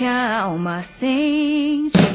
que a alma sente.